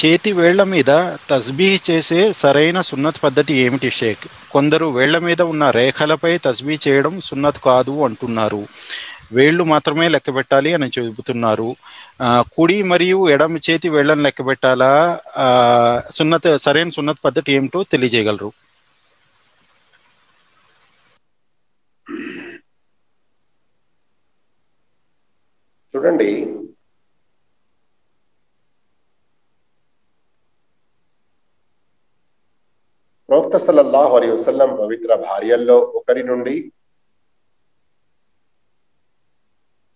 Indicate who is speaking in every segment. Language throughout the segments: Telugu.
Speaker 1: చేతి వేళ్ళ మీద తస్బీహ్ చేసే సరైన సున్నత్ పద్ధతి ఏమిటి షేక్? కొందరు వేళ్ళ మీద ఉన్న రేఖలపై తస్బీ చేయడం సున్నత్ కాదు అంటున్నారు. వేళ్ళు మాత్రమే లెక్క పెట్టాలి అని చెబుతున్నారు. కుడి మరియు ఎడమ చేతి వేళ్ళను లెక్క పెట్టాలా? సున్నత్ సరైన సున్నత్ పద్ధతి ఏమిటో తెలియజేయగలరు.
Speaker 2: చూడండి ప్రవక్త సల్లల్లాహు అలీ వసల్లం పవిత్ర భార్యల్లో ఒకరి నుండి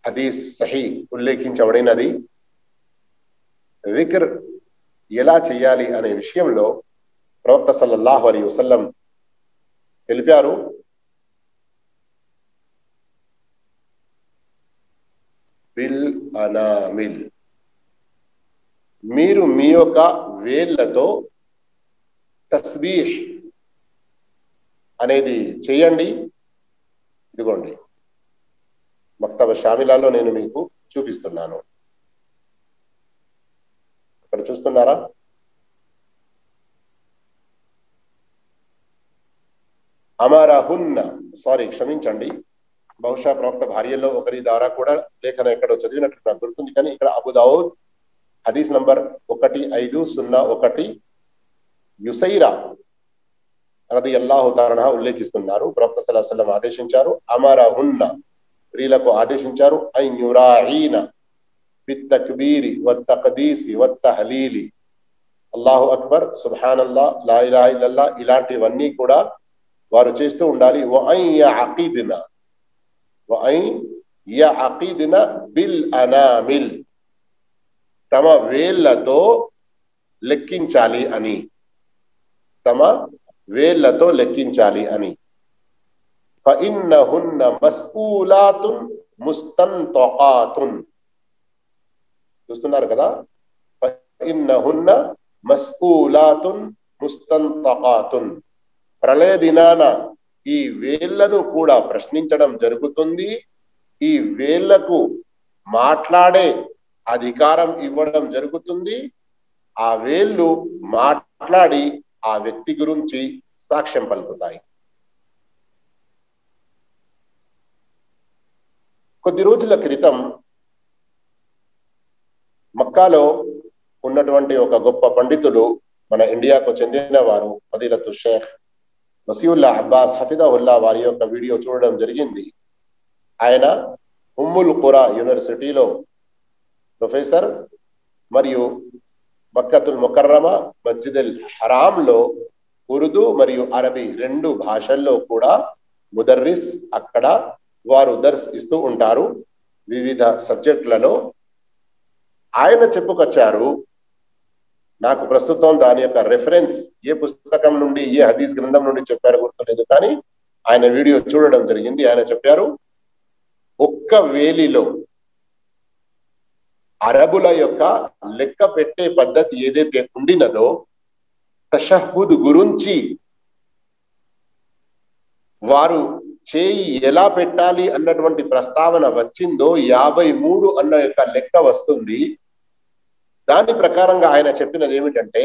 Speaker 2: హదీస్ సహీ ఉల్లేఖించబడినది విక్ర్ ఎలా చేయాలి అనే విషయంలో ప్రవక్త సల్లల్లాహు అలీ వసల్లం తెలిపారు. బిల్ అనామిల్. మీరు మీ యొక్క వేళ్ళతో తస్బీహ్ అనేది చేయండి. ఇదిగోండి. మక్తబ షామిలాలో నేను మీకు చూపిస్తున్నాను. ఇక్కడ చూస్తున్నారా? అమరహున్న సారీ క్షమించండి. బహుశా ప్రవక్త భార్యల్లో ఒకరి ద్వారా కూడా లేఖన ఎక్కడో చదివినట్టు నాకు గుర్తుంది. కానీ ఇక్కడ అబుదావుద్ హదీస్ నంబర్ ఒకటి ఐదు సున్నా ఒకటి యుసైరా రది అల్లాహు తారణ ఉల్లేఖిస్తున్నారు. ప్రవక్త సల్లాహం ఆదేశించారు అమరహున్న స్త్రీలకు ఆదేశించారు అయ్యురాఈన బిత్తక్బీరి వత్తఖదీసి వత్తహలీలి. అల్లాహు అక్బర్ సుబ్హాన్ అల్లా లా ఇలాహ ఇల్లల్లా ఇలాంటివన్నీ కూడా వారు చేస్తూ ఉండాలి. అకీదిన అకీదిన బిల్ అనామిల్ తమ వేళ్ళతో లెక్కించాలి అని. తమ వేళ్ళతో లెక్కించాలి అని. ఫఇన్నహున్న మస్ఊలాతున్ ముస్తన్తకాతున్ చూస్తున్నారు కదా? ఫఇన్నహున్న మస్ఊలాతున్ ముస్తన్తకాతున్ ప్రళయ దినాన ఈ వేళ్ళను కూడా ప్రశ్నించడం జరుగుతుంది. ఈ వేళ్ళకు మాట్లాడే అధికారం ఇవ్వడం జరుగుతుంది. ఆ వేళ్ళు మాట్లాడి ఆ వ్యక్తి గురించి సాక్ష్యం పలుకుతాయి. కొద్ది రోజుల క్రితం మక్కాలో ఉన్నటువంటి ఒక గొప్ప పండితులు మన ఇండియాకు చెందిన వారు ఫదీలతు షేఖ్ వసీవుల్లా అబ్బాస్ హఫిదావుల్లా వారి యొక్క వీడియో చూడడం జరిగింది. ఆయన ఉమ్ముల్ ఖురా యూనివర్సిటీలో ప్రొఫెసర్ మరియు మక్కతుల్ ముకర్రమ మస్జిదుల్ హరాంలో ఉర్దూ మరియు అరబీ రెండు భాషల్లో కూడా ముదర్రిస్ అక్కడ వారు దర్స్ ఇస్తూ ఉంటారు. వివిధ సబ్జెక్టులలో ఆయన చెప్పుకొచ్చారు నాకు ప్రస్తుతం దాని యొక్క రెఫరెన్స్ ఏ పుస్తకం నుండి ఏ హదీస్ గ్రంథం నుండి చెప్పారో గుర్తులేదు కానీ ఆయన వీడియో చూడడం జరిగింది. ఆయన చెప్పారు ఒక్క వేలిలో అరబుల యొక్క లెక్క పెట్టే పద్ధతి ఏదైతే ఉండినదో తషహుద్ గురించి వారు చేయి ఎలా పెట్టాలి అన్నటువంటి ప్రస్తావన వచ్చిందో యాభై మూడు అన్న యొక్క లెక్క వస్తుంది. దాని ప్రకారంగా ఆయన చెప్పినది ఏమిటంటే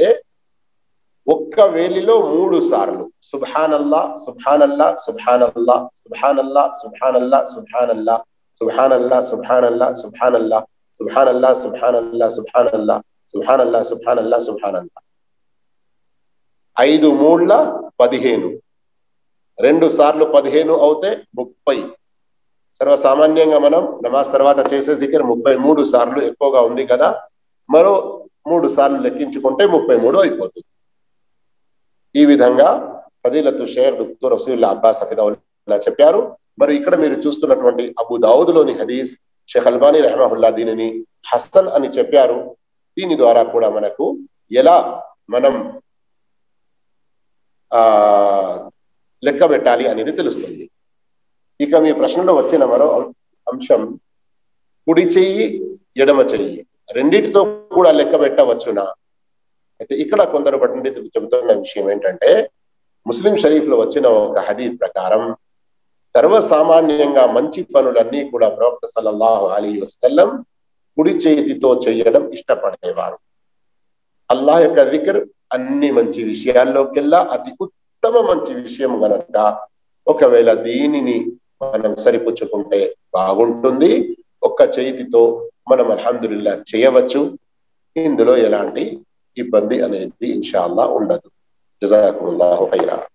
Speaker 2: ఒక్క వేలిలో మూడు సార్లు సుభానల్లా సుభానల్లా సుభానల్లా సుభానల్లా సుభానల్లా సుభానల్లా సుభానల్లా సుభానల్లా సుభానల్లా సుభానల్లా సుభానల్లా సుభానల్లా సుభానల్లా సుభానల్లా సుభానల్లా ఐదు మూళ్ళ పదిహేను. రెండు సార్లు పదిహేను అవుతే ముప్పై. సర్వసామాన్యంగా మనం నమాజ్ తర్వాత చేసే జికర్ ముప్పై మూడు సార్లు ఎక్కువగా ఉంది కదా మరో మూడు సార్లు లెక్కించుకుంటే ముప్పై మూడు అయిపోతుంది. ఈ విధంగా ఫదీలతు షేర్ దుక్తు రసూల్లా అబ్బాస్ అఫిదౌల్లా చెప్పారు. మరి ఇక్కడ మీరు చూస్తున్నటువంటి అబు దావుద్లోని హదీస్ షేఖ్ అల్బానీ రెహమహుల్లా దీనిని హసన్ అని చెప్పారు. దీని ద్వారా కూడా మనకు ఎలా మనం ఆ లెక్క పెట్టాలి అనేది తెలుస్తుంది. ఇక మీ ప్రశ్నలో వచ్చిన మరో అంశం కుడి చెయ్యి ఎడమ చెయ్యి. రెండింటితో కూడా లెక్క పెట్టవచ్చునా? అయితే ఇక్కడ కొందరు పండితులు చెబుతున్న విషయం ఏంటంటే ముస్లిం షరీఫ్లో వచ్చిన ఒక హదీద్ ప్రకారం సర్వసామాన్యంగా మంచి పనులన్నీ కూడా ప్రవక్త సల్లల్లాహు అలీ వసల్లం కుడి చేతితో చేయడం ఇష్టపడేవారు. అల్లాహ్ యొక్క దిక్ర్ అన్ని మంచి విషయాల్లోకెల్లా అతి ఉత్తమ మంచి విషయం గనక ఒకవేళ దీనిని మనం సరిపుచ్చుకుంటే బాగుంటుంది. ఒక్క చేతితో మనం అల్హందుల్లా చేయవచ్చు. ఇందులో ఎలాంటి ఇబ్బంది అనేది ఇన్షాల్లా ఉండదు. జజాకుల్లాహు ఖైరా.